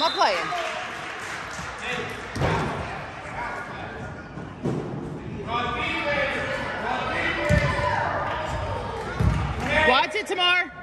I'm not playing. Watch it, Tamar.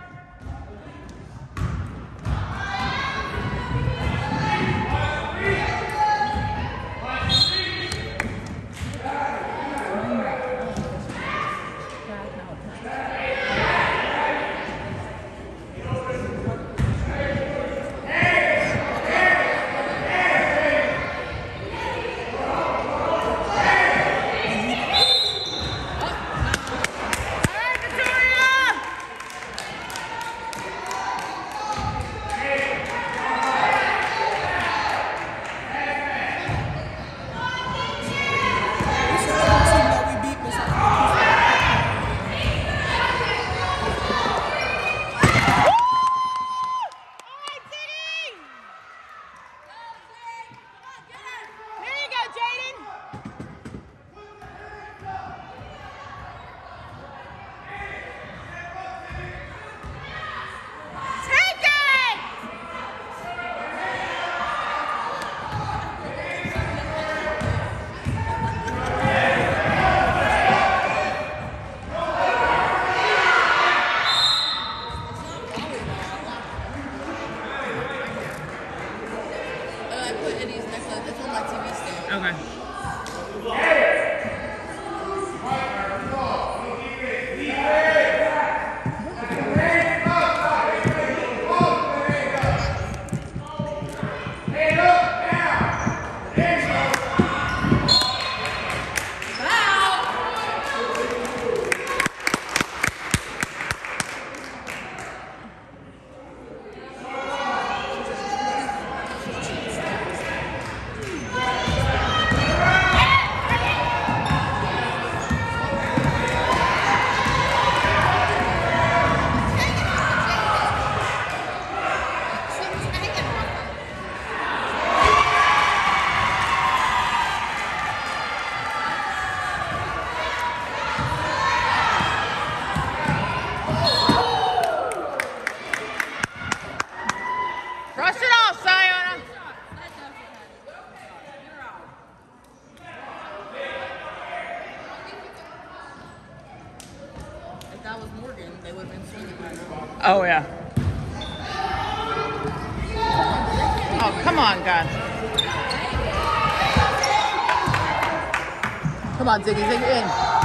Oh, yeah. Oh, come on, God. Come on, Ziggy, Ziggy, in.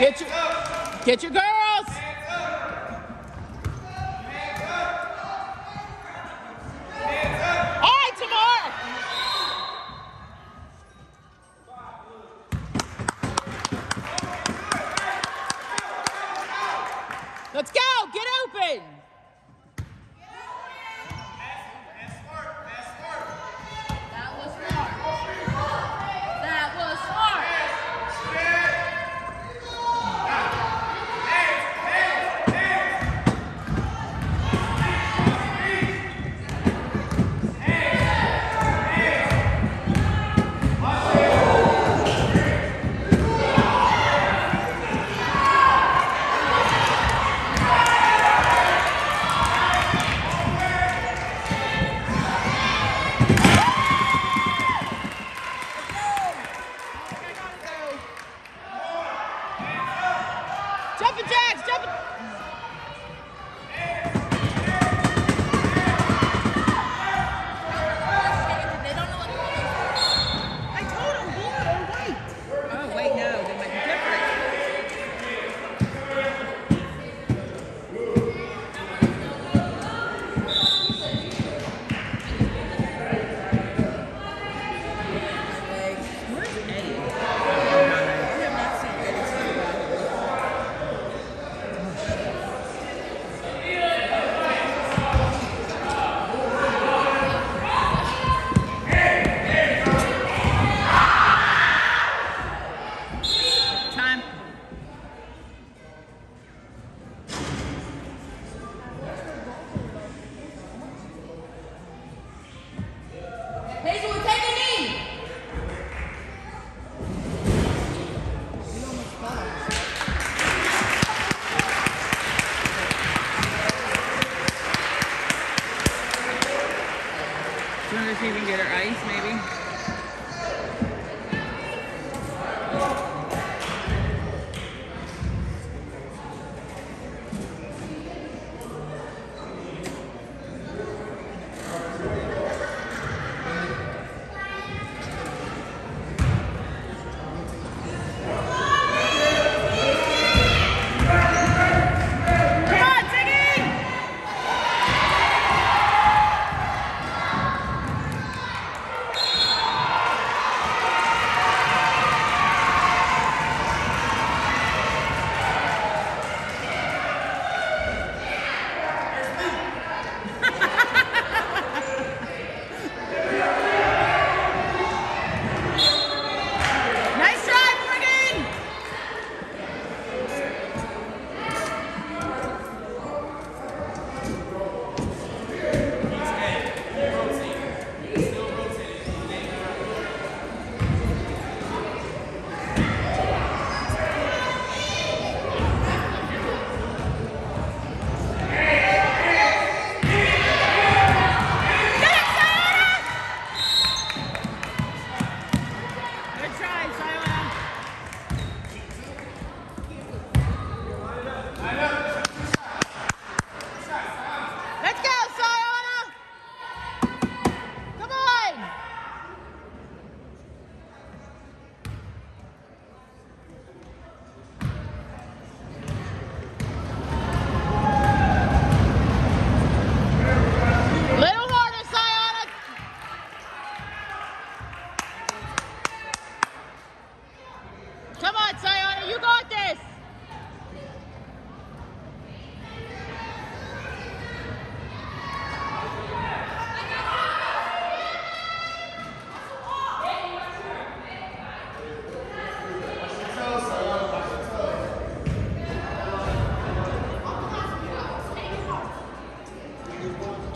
Get your, get your girl.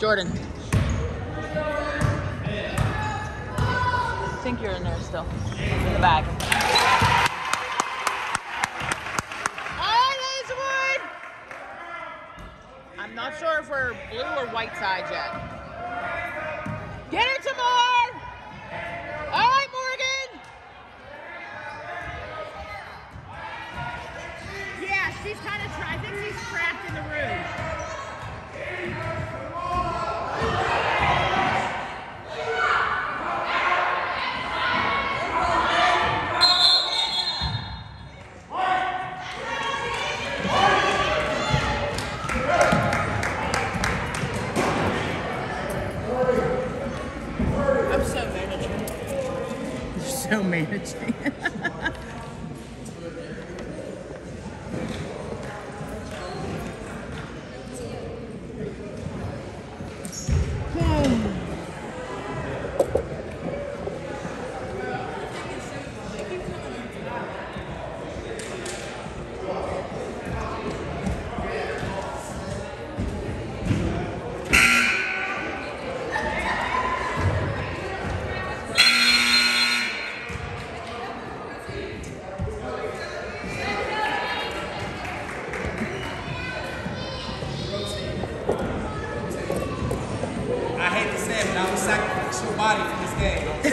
Jordan. I think you're in there still. In the back. I'm not sure if we're blue or white side yet. Get it! body this day.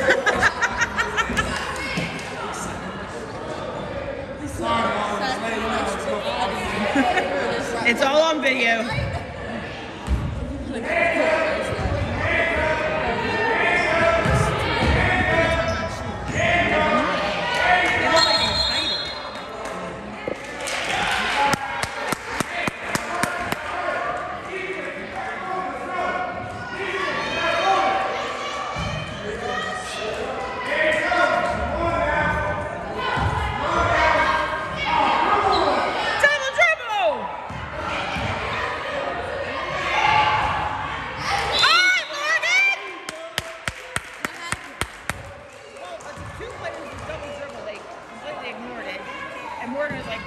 corner is like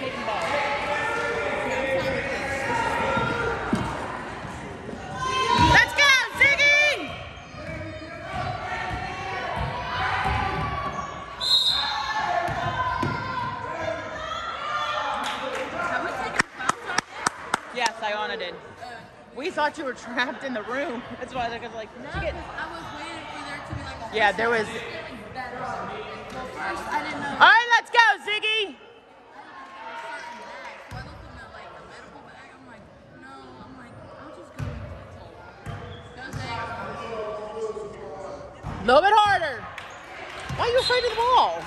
taking balls. We thought you were trapped in the room. That's why I was like, no, I was waiting for there to be like Yeah, there was. little bit harder. Why are you afraid of the ball?